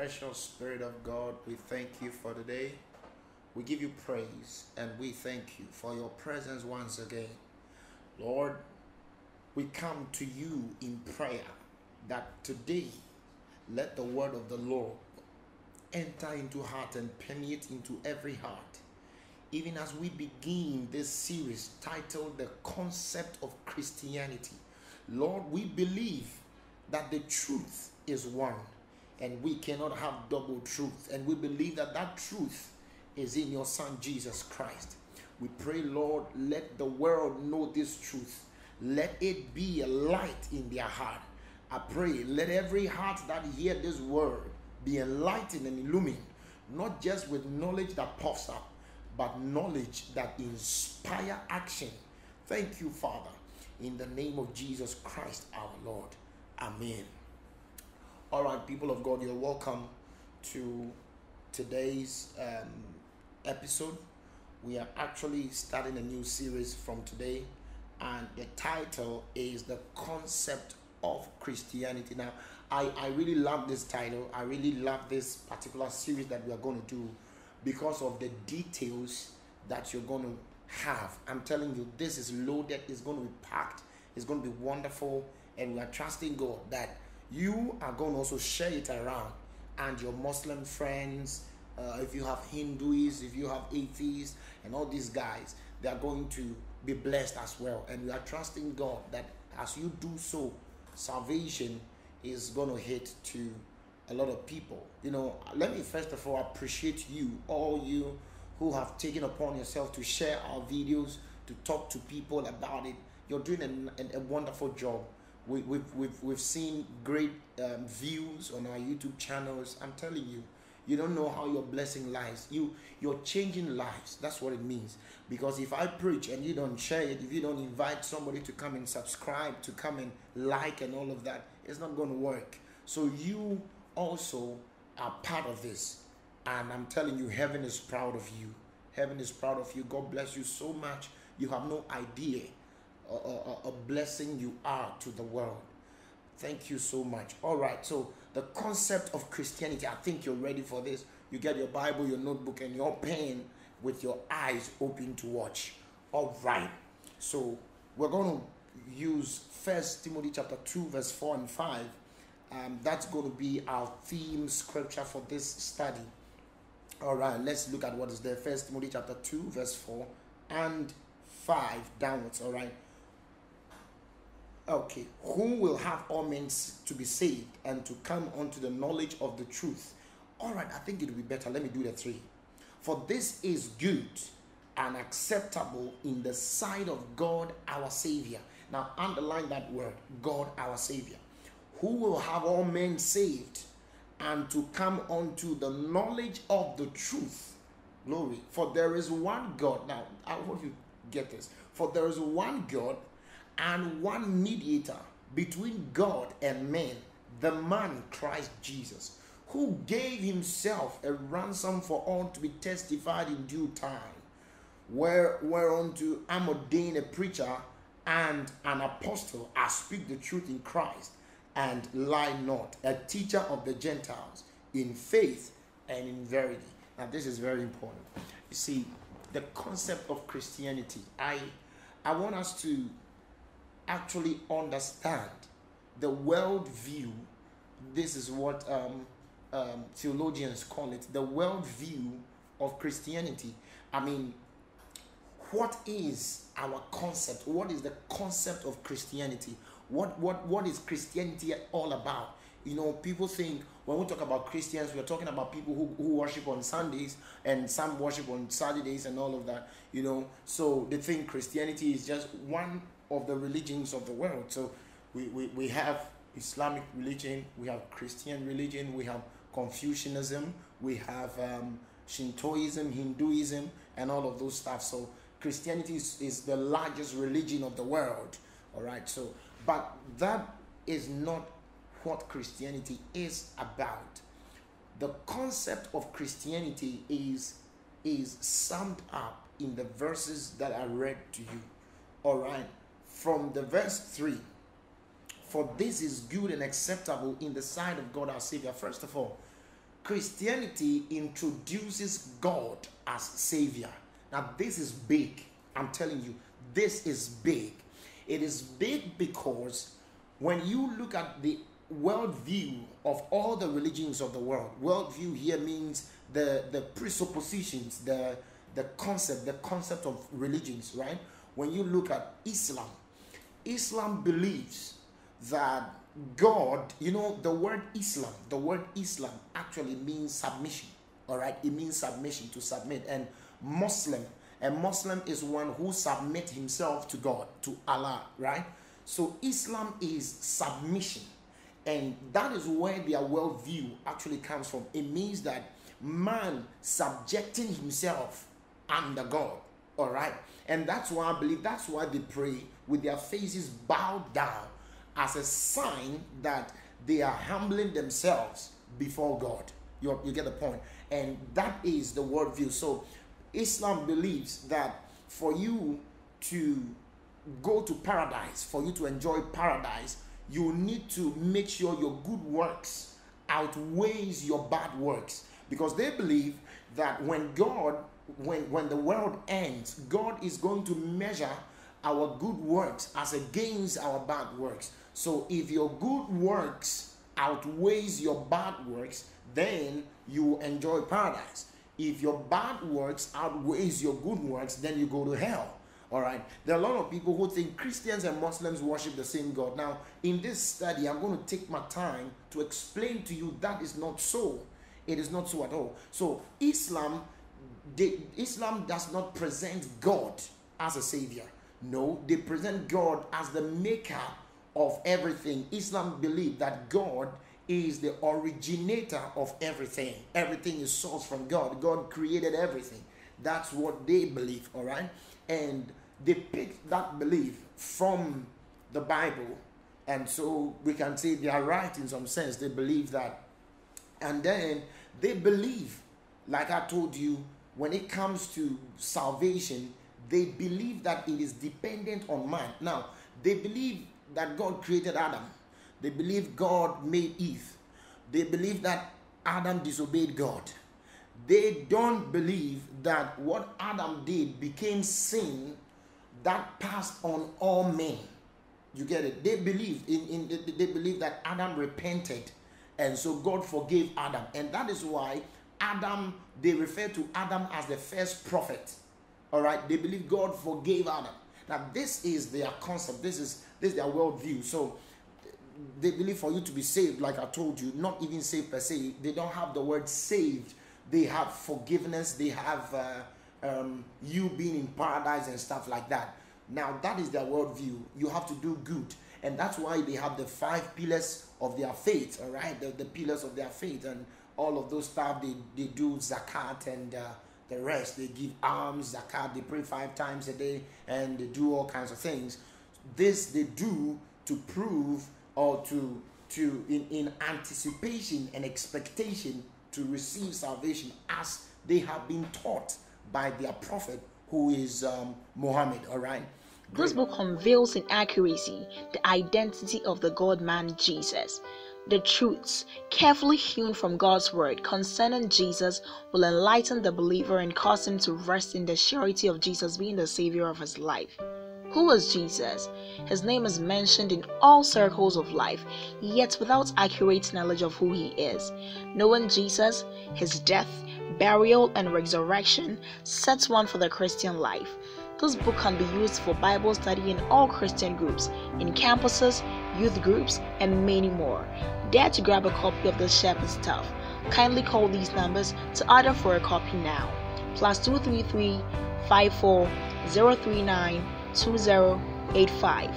Precious Spirit of God, we thank you for today. We give you praise and we thank you for your presence once again. Lord, we come to you in prayer that today let the word of the Lord enter into heart and permeate into every heart. Even as we begin this series titled The Concept of Christianity, Lord, we believe that the truth is one and we cannot have double truth. And we believe that that truth is in your Son Jesus Christ. We pray, Lord, let the world know this truth. Let it be a light in their heart. I pray, let every heart that hear this word be enlightened and illumined, not just with knowledge that puffs up, but knowledge that inspire action. Thank you, Father, in the name of Jesus Christ our Lord. Amen. All right, people of God, you're welcome to today's um, episode. We are actually starting a new series from today, and the title is The Concept of Christianity. Now, I, I really love this title. I really love this particular series that we are going to do because of the details that you're going to have. I'm telling you, this is loaded, it's going to be packed, it's going to be wonderful, and we are trusting God that you are going to also share it around. And your muslim friends uh, if you have hindus if you have atheists and all these guys they are going to be blessed as well. And we are trusting god that as you do so salvation is going to hit to a lot of people. You know let me first of all appreciate you all you who have taken upon yourself to share our videos to talk to people about it. You're doing a, wonderful job we, we've, we've, we've seen great um, views on our YouTube channels. I'm telling you, you don't know how you're blessing lies. You, you're changing lives. That's what it means. Because if I preach and you don't share it, if you don't invite somebody to come and subscribe, to come and like and all of that, it's not going to work. So you also are part of this. And I'm telling you, heaven is proud of you. Heaven is proud of you. God bless you so much. You have no idea a, blessing you are to the world. Thank you so much. All right, so the concept of Christianity, I think you're ready for this. You get your Bible, your notebook, and your pen with your eyes open to watch. All right, so we're going to use First Timothy chapter 2, verse 4 and 5. Um, that's going to be our theme scripture for this study. All right, let's look at what is there. First Timothy chapter 2, verse 4 and 5 downwards. All right. Okay, who will have all men to be saved and to come unto the knowledge of the truth? All right, I think it will be better. Let me do the three. For this is good and acceptable in the sight of God our Savior. Now, underline that word God our Savior. Who will have all men saved and to come unto the knowledge of the truth? Glory. For there is one God. Now, I want you get this. For there is one God and one mediator between God and men, the man Christ Jesus, who gave himself a ransom for all to be testified in due time, where whereunto I'm ordained a preacher and an apostle, I speak the truth in Christ and lie not, a teacher of the Gentiles in faith and in verity. Now, this is very important. You see, the concept of Christianity, I I want us to actually understand the world view. This is what um, um, theologians call it the world view of Christianity. I mean, what is our concept? What is the concept of Christianity? What what what is Christianity all about? You know, people think when we talk about Christians, we're talking about people who, who worship on Sundays and some worship on Saturdays and all of that. You know, so they think Christianity is just one of the religions of the world. So we, we, we have Islamic religion, we have Christian religion, we have Confucianism, we have um, Shintoism, Hinduism, and all of those stuff. So Christianity is, is the largest religion of the world. All right. So, but that is not what Christianity is about. The concept of Christianity is is summed up in the verses that I read to you. All right from the verse 3 For this is good and acceptable in the sight of God our Savior. First of all, Christianity introduces God as Savior. Now, this is big. I'm telling you, this is big. It is big because when you look at the worldview of all the religions of the world, worldview here means the, the presuppositions, the, the concept, the concept of religions, right? When you look at Islam, Islam believes that God, you know, the word Islam, the word Islam actually means submission. All right, it means submission to submit. And Muslim, a Muslim is one who submit himself to God, to Allah, right? So Islam is submission, and that is where their worldview actually comes from. It means that man subjecting himself under God. All right, and that's why I believe that's why they pray with their faces bowed down as a sign that they are humbling themselves before God. You, you get the point? And that is the worldview. So Islam believes that for you to go to paradise, for you to enjoy paradise, you need to make sure your good works outweighs your bad works. Because they believe that when God, when, when the world ends, God is going to measure our good works as against our bad works. So if your good works outweighs your bad works, then you enjoy paradise. If your bad works outweighs your good works, then you go to hell. All right. There are a lot of people who think Christians and Muslims worship the same God. Now, in this study, I'm going to take my time to explain to you that is not so. It is not so at all. So, Islam, Islam does not present God as a savior. No, they present God as the maker of everything. Islam believe that God is the originator of everything. Everything is sourced from God. God created everything. That's what they believe, all right? And they pick that belief from the Bible. And so we can say they are right in some sense. They believe that. And then they believe, like I told you, when it comes to salvation, they believe that it is dependent on man. Now, they believe that God created Adam. They believe God made Eve. They believe that Adam disobeyed God. They don't believe that what Adam did became sin that passed on all men. You get it? They believe in, in they believe that Adam repented and so God forgave Adam. And that is why Adam, they refer to Adam as the first prophet. All right, they believe God forgave Adam. Now, this is their concept, this is this is their worldview. So they believe for you to be saved, like I told you, not even saved per se, they don't have the word saved. They have forgiveness, they have uh, um, you being in paradise and stuff like that. Now, that is their worldview. You have to do good. And that's why they have the five pillars of their faith, all right? The, the pillars of their faith and all of those stuff. They, they do zakat and uh, the rest. They give alms, zakat, they pray five times a day, and they do all kinds of things. This they do to prove or to to in, in anticipation and expectation to receive salvation as they have been taught by their prophet who is um, Muhammad. All right. This book unveils in accuracy the identity of the God man Jesus. The truths, carefully hewn from God's word concerning Jesus, will enlighten the believer and cause him to rest in the surety of Jesus being the Savior of his life. Who was Jesus? His name is mentioned in all circles of life, yet without accurate knowledge of who he is. Knowing Jesus, his death, burial, and resurrection sets one for the Christian life. This book can be used for Bible study in all Christian groups, in campuses, youth groups, and many more. Dare to grab a copy of the Shepherd's Stuff. Kindly call these numbers to order for a copy now. Plus 233 54 039 2085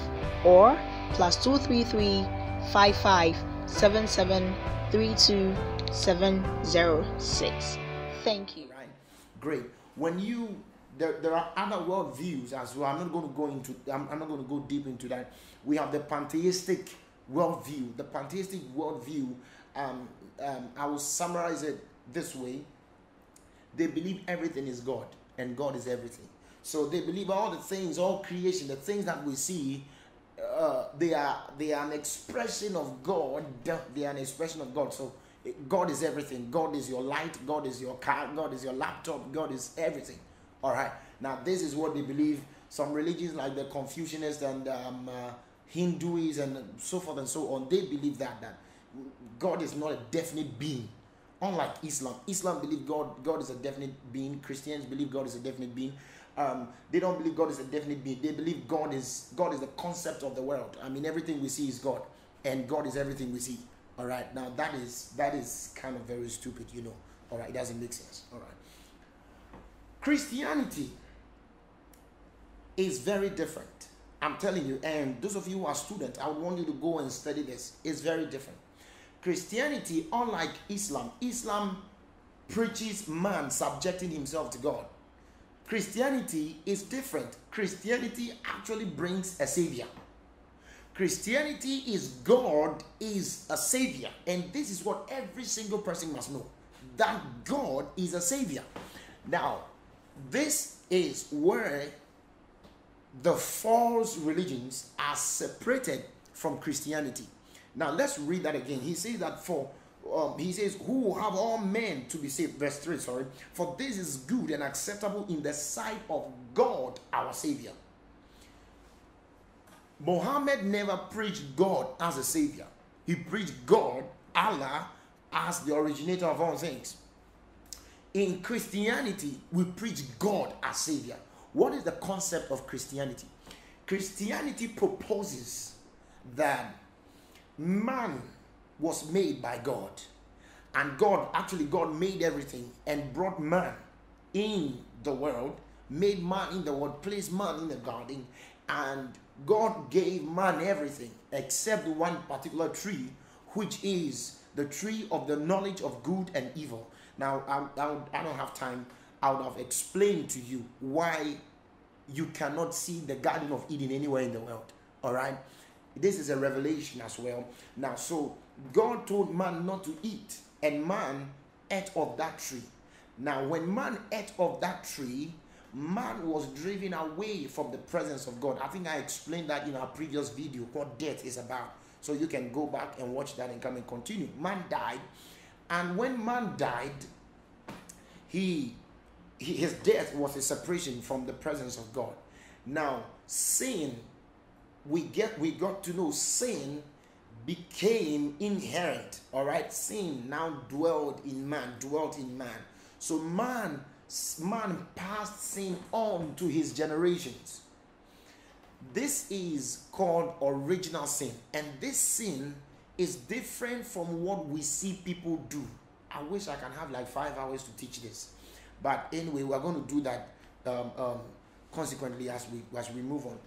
or plus 233 55 77 32706. Thank you. Right. Great. When you there, there are other world views as well. I'm not going to go into I'm, I'm not going to go deep into that. We have the pantheistic worldview. The pantheistic worldview, um, um, I will summarize it this way. They believe everything is God and God is everything. So they believe all the things, all creation, the things that we see, uh, they are they are an expression of God. They are an expression of God. So God is everything. God is your light. God is your car. God is your laptop. God is everything. All right. Now, this is what they believe. Some religions, like the Confucianists and um, uh, Hindus and so forth and so on, they believe that that God is not a definite being. Unlike Islam, Islam believe God God is a definite being. Christians believe God is a definite being. Um, they don't believe God is a definite being. They believe God is God is the concept of the world. I mean, everything we see is God, and God is everything we see. All right. Now that is that is kind of very stupid, you know. All right, it doesn't make sense. All right. Christianity is very different. I'm telling you, and those of you who are students, I would want you to go and study this. It's very different. Christianity, unlike Islam, Islam preaches man subjecting himself to God. Christianity is different. Christianity actually brings a savior. Christianity is God is a savior. And this is what every single person must know that God is a savior. Now, this is where the false religions are separated from Christianity. Now, let's read that again. He says that for um, he says, Who have all men to be saved? Verse 3, sorry. For this is good and acceptable in the sight of God our Savior. Muhammad never preached God as a Savior, he preached God, Allah, as the originator of all things. In Christianity, we preach God as Savior. What is the concept of Christianity? Christianity proposes that man was made by God. And God, actually, God made everything and brought man in the world, made man in the world, placed man in the garden, and God gave man everything except one particular tree, which is the tree of the knowledge of good and evil. Now, I, I, I don't have time. I would have explained to you why you cannot see the Garden of Eden anywhere in the world. All right? This is a revelation as well. Now, so God told man not to eat, and man ate of that tree. Now, when man ate of that tree, man was driven away from the presence of God. I think I explained that in our previous video, what death is about. So you can go back and watch that and come and continue. Man died, and when man died, he, he his death was a separation from the presence of God. Now, sin, we get we got to know sin became inherent. All right, sin now dwelled in man, dwelt in man. So man, man passed sin on to his generations. This is called original sin, and this sin is different from what we see people do. I wish I can have like five hours to teach this, but anyway, we're going to do that um, um, consequently as we as we move on.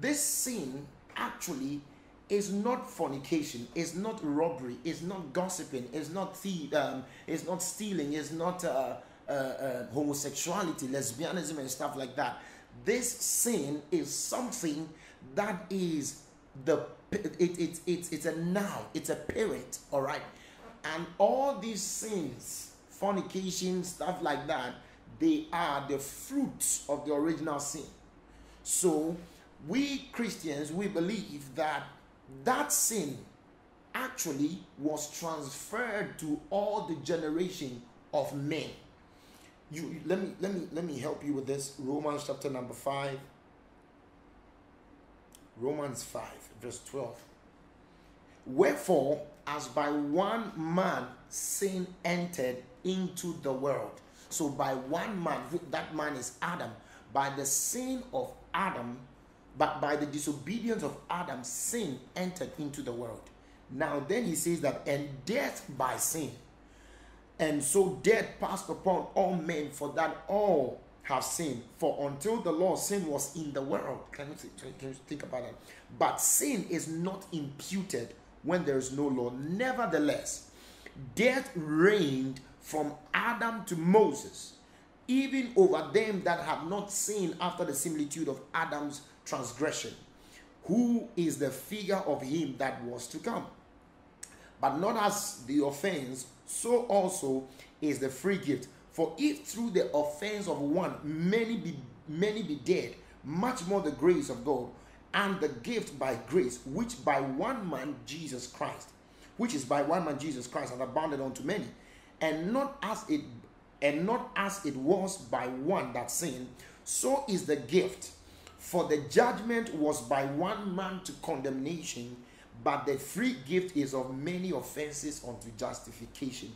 This sin actually is not fornication, is not robbery, is not gossiping, is not thief, um, is not stealing, is not uh, uh, uh, homosexuality, lesbianism, and stuff like that. This sin is something that is the it, it, it, it's a noun, it's a parent, all right. And all these sins, fornication, stuff like that, they are the fruits of the original sin. So we Christians, we believe that that sin actually was transferred to all the generation of men. You let me let me let me help you with this. Romans chapter number 5. Romans 5 verse 12. Wherefore as by one man sin entered into the world. So by one man, that man is Adam, by the sin of Adam but by the disobedience of Adam, sin entered into the world. Now, then he says that, and death by sin. And so death passed upon all men, for that all have sinned. For until the law, sin was in the world. Can you, can you think about that? But sin is not imputed when there is no law. Nevertheless, death reigned from Adam to Moses, even over them that have not sinned after the similitude of Adam's transgression, who is the figure of him that was to come. But not as the offense, so also is the free gift. For if through the offense of one many be many be dead, much more the grace of God and the gift by grace, which by one man Jesus Christ, which is by one man Jesus Christ, and abounded unto many. And not as it and not as it was by one that sinned, so is the gift. For the judgment was by one man to condemnation, but the free gift is of many offenses unto justification.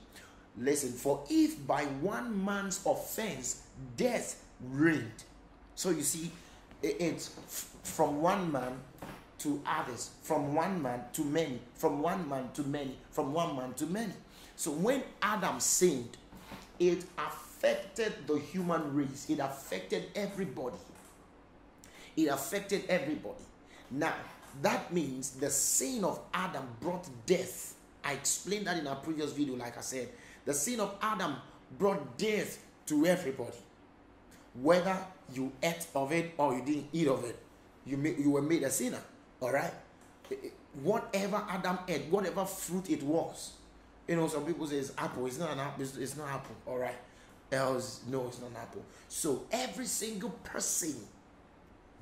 Listen, for if by one man's offense death reigned, so you see, it's from one man to others, from one man to many, from one man to many, from one man to many. So when Adam sinned, it affected the human race, it affected everybody. It affected everybody. Now, that means the sin of Adam brought death. I explained that in our previous video, like I said. The sin of Adam brought death to everybody. Whether you ate of it or you didn't eat of it, you, made, you were made a sinner. All right? Whatever Adam ate, whatever fruit it was. You know, some people say it's apple. It's not an apple. It's, it's not apple. All right? Else, no, it's not an apple. So every single person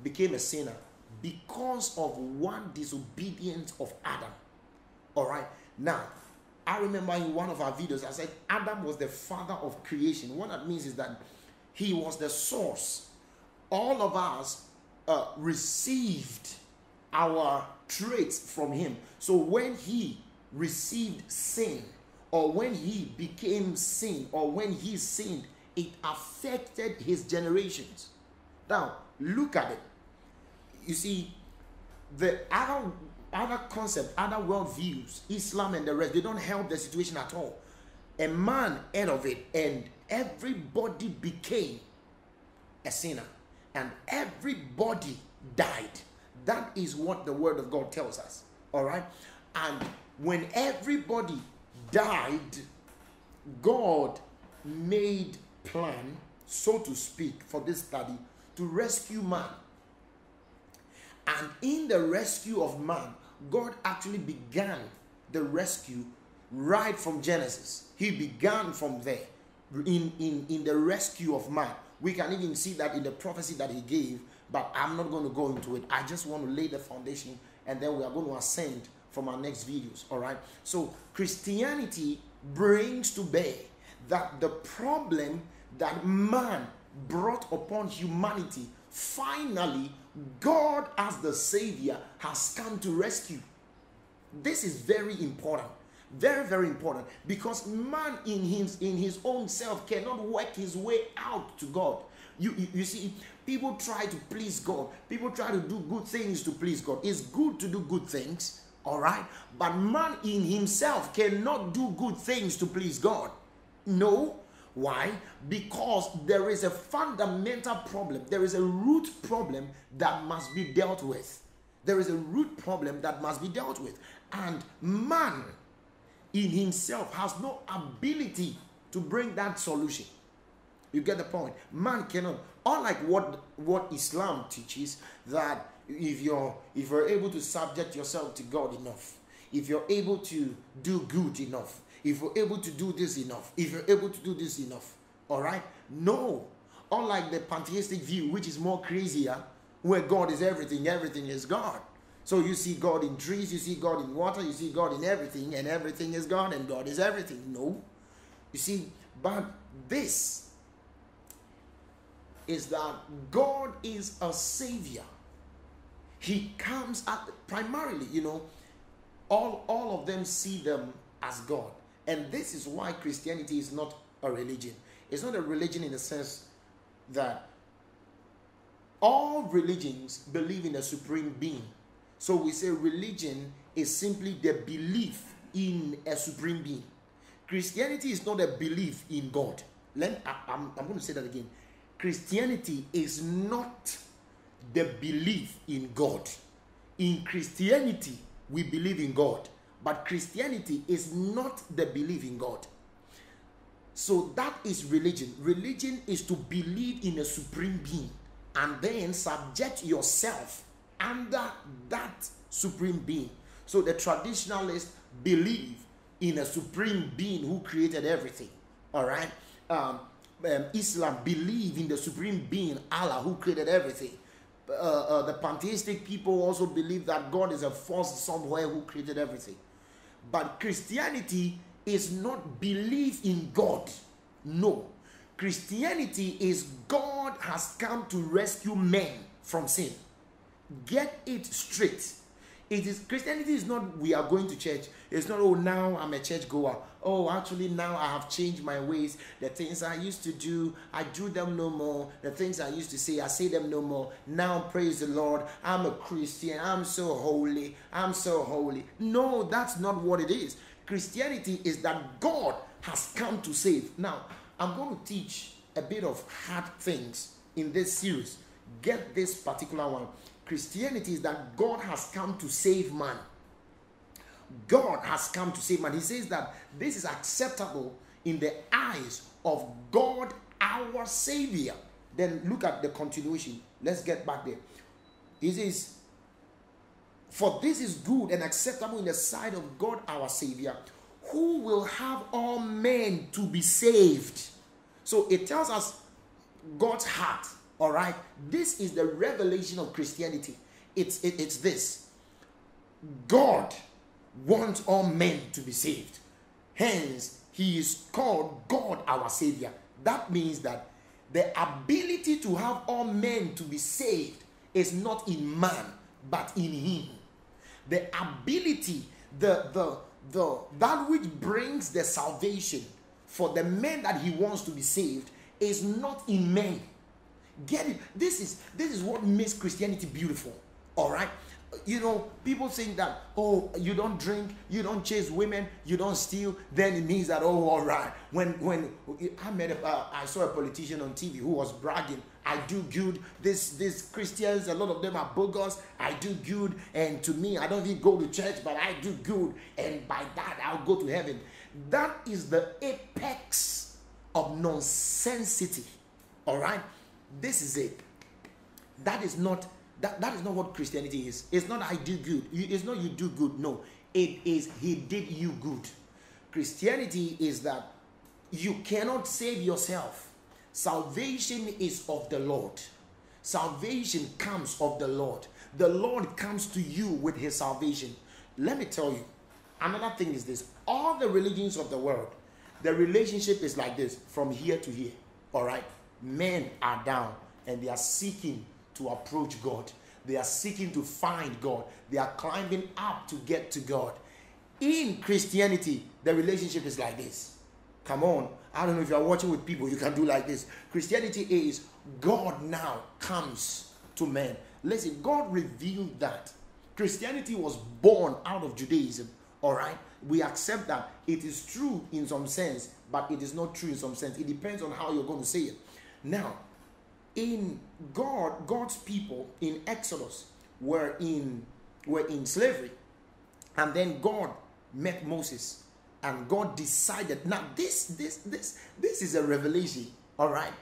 became a sinner because of one disobedience of Adam. All right? Now, I remember in one of our videos, I said Adam was the father of creation. What that means is that he was the source. All of us uh, received our traits from him. So when he received sin, or when he became sin, or when he sinned, it affected his generations. Now, look at it. You see, the other other concept, other worldviews, Islam and the rest, they don't help the situation at all. A man out of it, and everybody became a sinner, and everybody died. That is what the word of God tells us. All right. And when everybody died, God made plan, so to speak, for this study to rescue man. And in the rescue of man, God actually began the rescue right from Genesis. He began from there in, in, in the rescue of man. We can even see that in the prophecy that he gave but I'm not going to go into it. I just want to lay the foundation and then we are going to ascend from our next videos. All right. So Christianity brings to bear that the problem that man brought upon humanity finally God as the savior has come to rescue. This is very important. Very, very important because man in his in his own self cannot work his way out to God. You, you, you see, people try to please God. People try to do good things to please God. It's good to do good things, all right? But man in himself cannot do good things to please God. No. Why? Because there is a fundamental problem. There is a root problem that must be dealt with. There is a root problem that must be dealt with. And man in himself has no ability to bring that solution. You get the point? Man cannot. Unlike what what Islam teaches, that if you're if you're able to subject yourself to God enough, if you're able to do good enough, if you're able to do this enough, if you're able to do this enough, all right? No. Unlike the pantheistic view, which is more crazier, where God is everything, everything is God. So you see God in trees, you see God in water, you see God in everything, and everything is God, and God is everything. No. You see, but this is that God is a savior. He comes at primarily, you know, all, all of them see them as God. And this is why Christianity is not a religion. It's not a religion in the sense that all religions believe in a supreme being. So we say religion is simply the belief in a supreme being. Christianity is not a belief in God. Let, I, I'm going to say that again. Christianity is not the belief in God. In Christianity, we believe in God, but Christianity is not the belief in God. So that is religion. Religion is to believe in a supreme being and then subject yourself under that supreme being. So the traditionalists believe in a supreme being who created everything. All right. Um, um, Islam believe in the supreme being, Allah, who created everything. Uh, uh, the pantheistic people also believe that God is a force somewhere who created everything. But Christianity is not belief in God. No. Christianity is God has come to rescue men from sin. Get it straight. It is Christianity is not we are going to church. It's not oh now I'm a church goer. Oh actually now I have changed my ways. The things I used to do, I do them no more. The things I used to say, I say them no more. Now praise the Lord. I'm a Christian. I'm so holy. I'm so holy. No, that's not what it is. Christianity is that God has come to save. Now, I'm going to teach a bit of hard things in this series. Get this particular one. Christianity is that God has come to save man. God has come to save man. He says that this is acceptable in the eyes of God, our Savior. Then look at the continuation. Let's get back there. He says, For this is good and acceptable in the sight of God, our Savior, who will have all men to be saved. So it tells us God's heart all right. This is the revelation of Christianity. It's, it, it's this God wants all men to be saved. Hence, he is called God our Savior. That means that the ability to have all men to be saved is not in man, but in him. The ability, the the the that which brings the salvation for the men that he wants to be saved is not in men Get it? This is this is what makes Christianity beautiful. All right. You know, people think that oh, you don't drink, you don't chase women, you don't steal, then it means that oh, all right. When when I met a, uh, I saw a politician on TV who was bragging, I do good. This these Christians, a lot of them are bogus. I do good, and to me, I don't even go to church, but I do good, and by that I'll go to heaven. That is the apex of nonsensity. All right this is it. That is not that, that is not what Christianity is. It's not I do good. It's not you do good. No. It is he did you good. Christianity is that you cannot save yourself. Salvation is of the Lord. Salvation comes of the Lord. The Lord comes to you with his salvation. Let me tell you, another thing is this all the religions of the world, the relationship is like this from here to here. All right men are down and they are seeking to approach God. They are seeking to find God. They are climbing up to get to God. In Christianity, the relationship is like this. Come on. I don't know if you are watching with people, you can do like this. Christianity is God now comes to men. Listen, God revealed that. Christianity was born out of Judaism. All right. We accept that it is true in some sense, but it is not true in some sense. It depends on how you're going to say it. Now, in God, God's people in Exodus were in were in slavery, and then God met Moses, and God decided. Now, this this this this is a revelation. All right,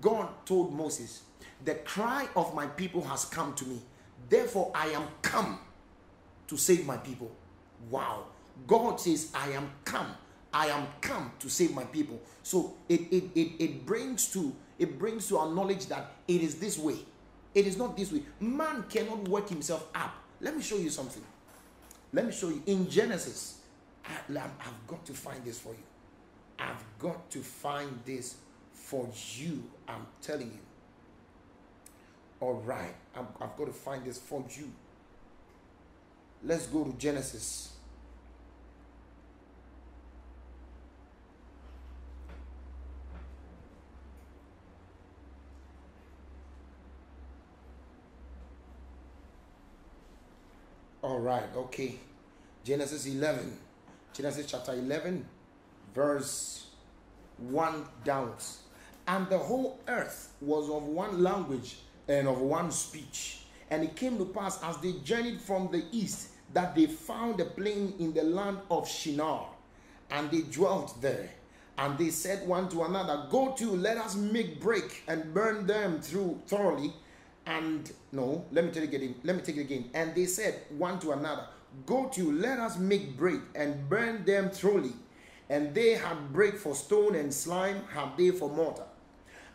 God told Moses, "The cry of my people has come to me; therefore I am come to save my people." Wow! God says, "I am come." I am come to save my people. So it, it, it, it brings to it brings to our knowledge that it is this way. It is not this way. Man cannot work himself up. Let me show you something. Let me show you. In Genesis, I've got to find this for you. I've got to find this for you. I'm telling you. All right. I've got to find this for you. Let's go to Genesis All right, okay. Genesis 11. Genesis chapter 11, verse 1 downwards. And the whole earth was of one language and of one speech. And it came to pass as they journeyed from the east that they found a plain in the land of Shinar, and they dwelt there. And they said one to another, Go to, let us make break and burn them through thoroughly and no, let me take it again. Let me take it again. And they said one to another, Go to, let us make bread and burn them thoroughly. And they had bread for stone and slime had they for mortar.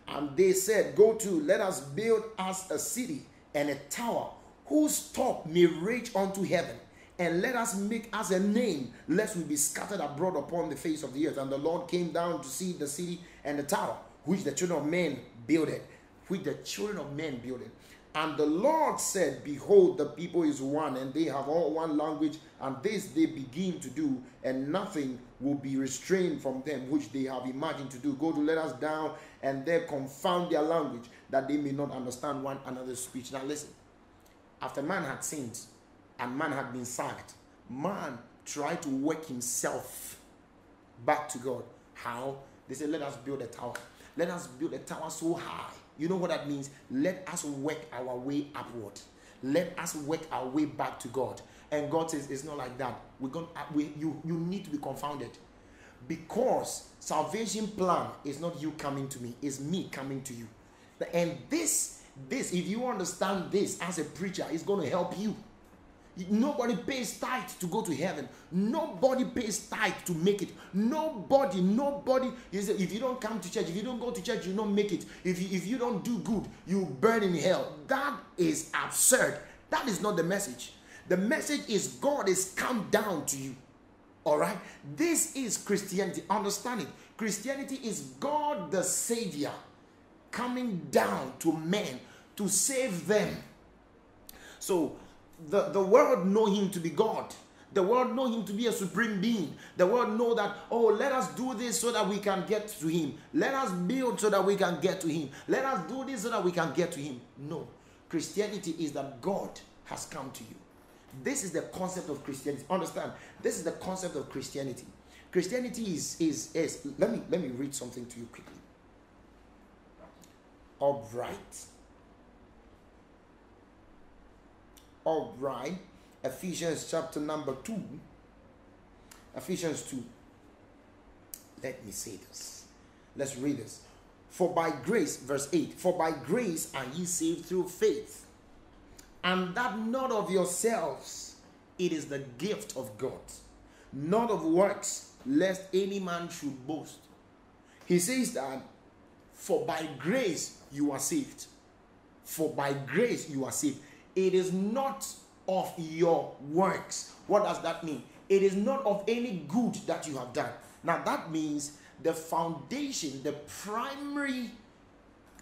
And they said, Go to, let us build us a city and a tower whose top may reach unto heaven, and let us make us a name, lest we be scattered abroad upon the face of the earth. And the Lord came down to see the city and the tower, which the children of men builded, which the children of men builded. And the Lord said, Behold, the people is one, and they have all one language, and this they begin to do, and nothing will be restrained from them which they have imagined to do. Go to let us down, and there confound their language, that they may not understand one another's speech. Now listen, after man had sinned, and man had been sacked, man tried to work himself back to God. How? They said, Let us build a tower. Let us build a tower so high you know what that means? Let us work our way upward. Let us work our way back to God. And God says it's not like that. We're going uh, we, you you need to be confounded. Because salvation plan is not you coming to me, it's me coming to you. And this this if you understand this as a preacher, it's going to help you. Nobody pays tithe to go to heaven. Nobody pays tithe to make it. Nobody, nobody. If you don't come to church, if you don't go to church, you don't make it. If you, if you don't do good, you burn in hell. That is absurd. That is not the message. The message is God is come down to you. All right? This is Christianity. Understand it. Christianity is God the Savior coming down to men to save them. So, the, the world know him to be God. The world know him to be a supreme being. The world know that, oh, let us do this so that we can get to him. Let us build so that we can get to him. Let us do this so that we can get to him. No. Christianity is that God has come to you. This is the concept of Christianity. Understand? This is the concept of Christianity. Christianity is is is let me let me read something to you quickly. All right. All right. Ephesians chapter number 2. Ephesians 2. Let me say this. Let's read this. For by grace, verse 8, for by grace are ye saved through faith, and that not of yourselves, it is the gift of God, not of works, lest any man should boast. He says that, for by grace you are saved. For by grace you are saved. It is not of your works. What does that mean? It is not of any good that you have done. Now, that means the foundation, the primary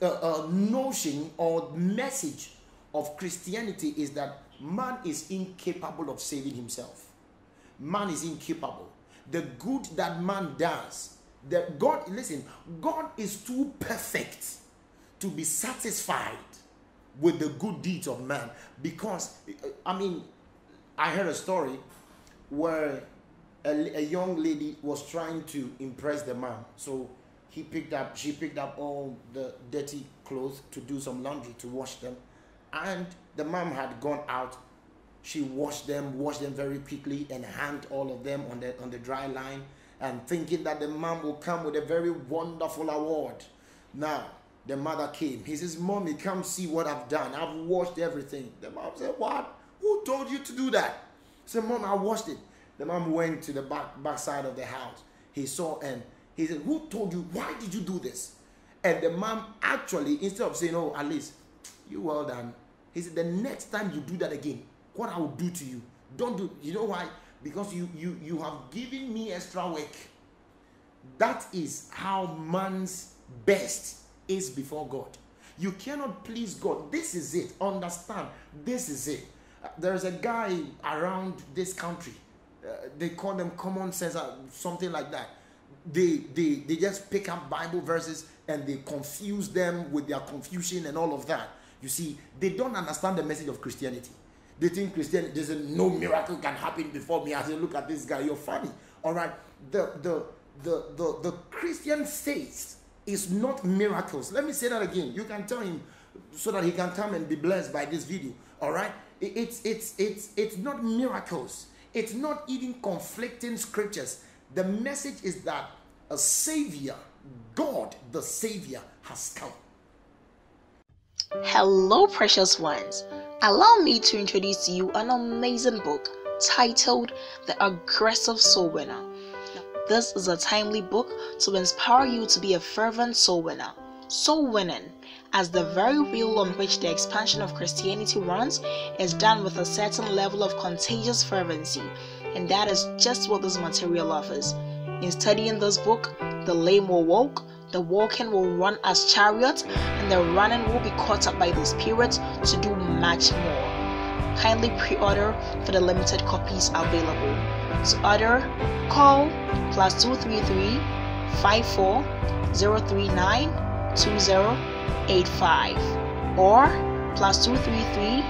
uh, uh, notion or message of Christianity is that man is incapable of saving himself. Man is incapable. The good that man does, that God, listen, God is too perfect to be satisfied with the good deeds of man. Because, I mean, I heard a story where a, a young lady was trying to impress the man. So he picked up, she picked up all the dirty clothes to do some laundry, to wash them. And the mom had gone out. She washed them, washed them very quickly, and hanged all of them on the on the dry line, and thinking that the mom will come with a very wonderful award. Now, the mother came. He says, Mommy, come see what I've done. I've washed everything. The mom said, What? Who told you to do that? He said, Mom, I washed it. The mom went to the back backside of the house. He saw and he said, Who told you? Why did you do this? And the mom actually, instead of saying, Oh, Alice, you well done. He said, The next time you do that again, what I will do to you. Don't do you know why? Because you you you have given me extra work. That is how man's best is before God. You cannot please God. This is it. Understand. This is it. Uh, there's a guy around this country. Uh, they call them common sense, uh, something like that. They, they, they just pick up Bible verses and they confuse them with their confusion and all of that. You see, they don't understand the message of Christianity. They think Christianity, there's no miracle can happen before me. I say, look at this guy, you're funny. All right. The, the, the, the, the Christian faith is not miracles. Let me say that again. You can tell him so that he can come and be blessed by this video. All right? It's it's it's it's not miracles. It's not even conflicting scriptures. The message is that a savior, God the savior has come. Hello precious ones. Allow me to introduce you an amazing book titled The Aggressive Soul Winner this is a timely book to inspire you to be a fervent soul winner. Soul winning as the very wheel on which the expansion of Christianity runs is done with a certain level of contagious fervency, and that is just what this material offers. In studying this book, the lame will walk, the walking will run as chariots, and the running will be caught up by the Spirit to do much more. Kindly pre order for the limited copies available. To order, call plus 233 54 039 2085 or plus 233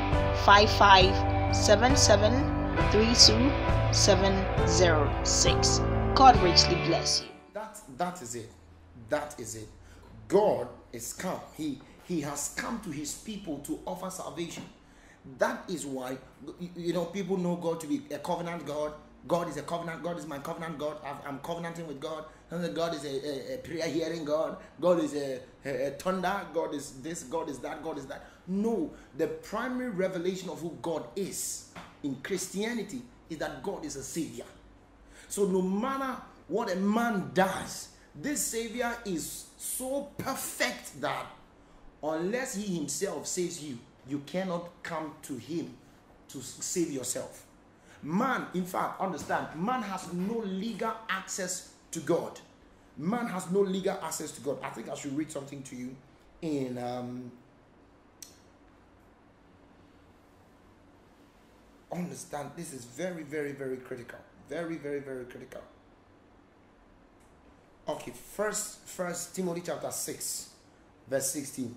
55 77 32706. God richly bless you. That, that is it. That is it. God is come. He, he has come to his people to offer salvation. That is why, you know, people know God to be a covenant God. God is a covenant. God is my covenant God. I'm covenanting with God. God is a, a, a prayer hearing God. God is a, a thunder. God is this. God is that. God is that. No, the primary revelation of who God is in Christianity is that God is a savior. So no matter what a man does, this savior is so perfect that unless he himself saves you, you cannot come to him to save yourself. Man, in fact, understand, man has no legal access to God. Man has no legal access to God. I think I should read something to you in um, understand this is very very very critical very very very critical okay first first timothy chapter 6 verse 16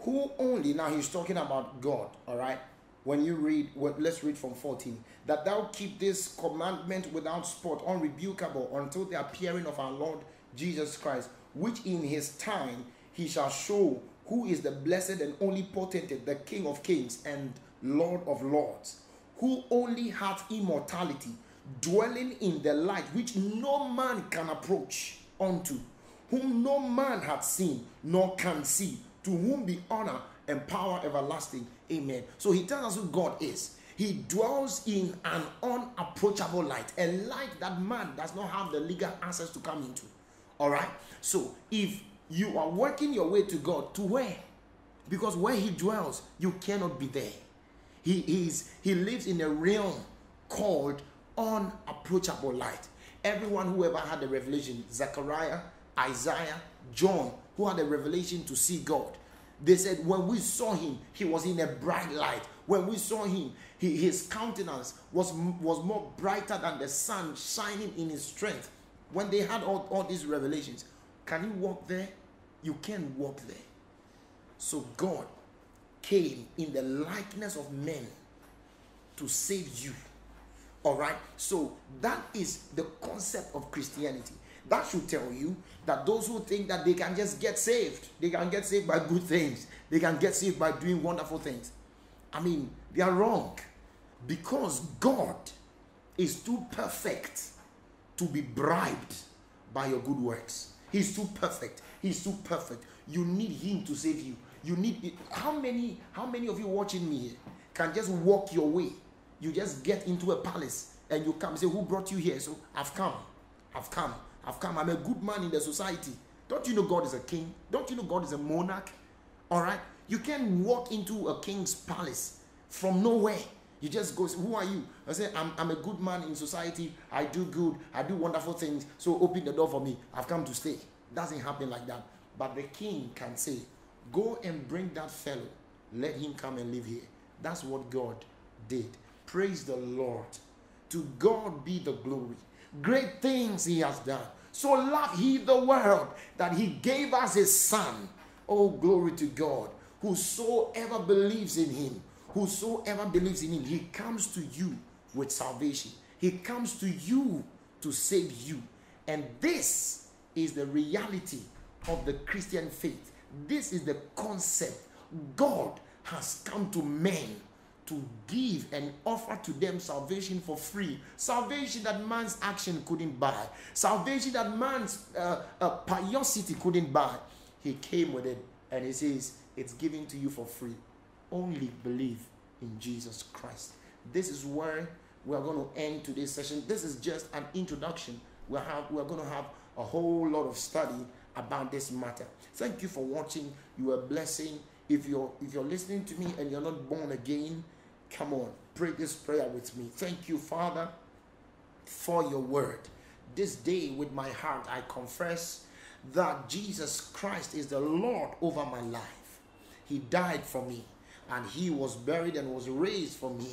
who only now he's talking about god all right when you read well, let's read from 14 that thou keep this commandment without spot unrebukable until the appearing of our lord jesus christ which in his time he shall show who is the blessed and only potentate the king of kings and lord of lords who only hath immortality dwelling in the light which no man can approach unto whom no man hath seen nor can see to whom be honor and power everlasting. Amen. So he tells us who God is. He dwells in an unapproachable light, a light that man does not have the legal access to come into. All right. So if you are working your way to God, to where? Because where he dwells, you cannot be there. He is he lives in a realm called unapproachable light. Everyone who ever had a revelation, Zechariah, Isaiah, John, who had a revelation to see God, they said, when we saw him, he was in a bright light. When we saw him, he, his countenance was, was more brighter than the sun shining in his strength. When they had all, all these revelations, can you walk there? You can't walk there. So God came in the likeness of men to save you. All right. So that is the concept of Christianity. That should tell you that those who think that they can just get saved, they can get saved by good things, they can get saved by doing wonderful things. I mean, they are wrong because God is too perfect to be bribed by your good works. He's too perfect. He's too perfect. You need him to save you. You need. How many how many of you watching me here can just walk your way? You just get into a palace and you come say, Who brought you here? So I've come. I've come. I've come. I'm a good man in the society. Don't you know God is a king? Don't you know God is a monarch? All right. You can't walk into a king's palace from nowhere. You just go, Who are you? I say, I'm, I'm a good man in society. I do good. I do wonderful things. So open the door for me. I've come to stay. Doesn't happen like that. But the king can say, Go and bring that fellow. Let him come and live here. That's what God did. Praise the Lord. To God be the glory. Great things he has done. So love he the world that he gave us his son. Oh, glory to God. Whosoever believes in him, whosoever believes in him, he comes to you with salvation. He comes to you to save you. And this is the reality of the Christian faith. This is the concept. God has come to men to give and offer to them salvation for free. Salvation that man's action couldn't buy. Salvation that man's uh, uh, piosity couldn't buy. He came with it and he says, It's given to you for free. Only believe in Jesus Christ. This is where we're going to end today's session. This is just an introduction. we have, we're going to have a whole lot of study about this matter. Thank you for watching. You are a blessing. If you're if you're listening to me and you're not born again, come on, pray this prayer with me. Thank you, Father, for your word. This day, with my heart, I confess that Jesus Christ is the Lord over my life. He died for me and he was buried and was raised for me.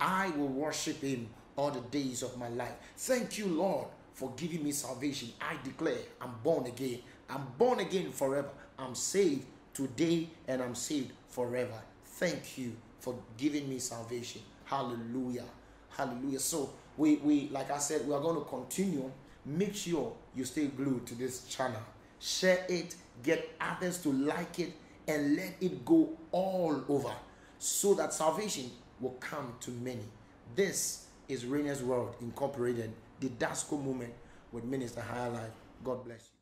I will worship him all the days of my life. Thank you, Lord, for giving me salvation. I declare I'm born again. I'm born again forever. I'm saved today and I'm saved forever. Thank you for giving me salvation. Hallelujah. Hallelujah. So we we like I said, we are going to continue. Make sure you stay glued to this channel. Share it, get others to like it, and let it go all over so that salvation will come to many. This is Reigners' World Incorporated, Didasko movement with Minister Higherlife. God bless you.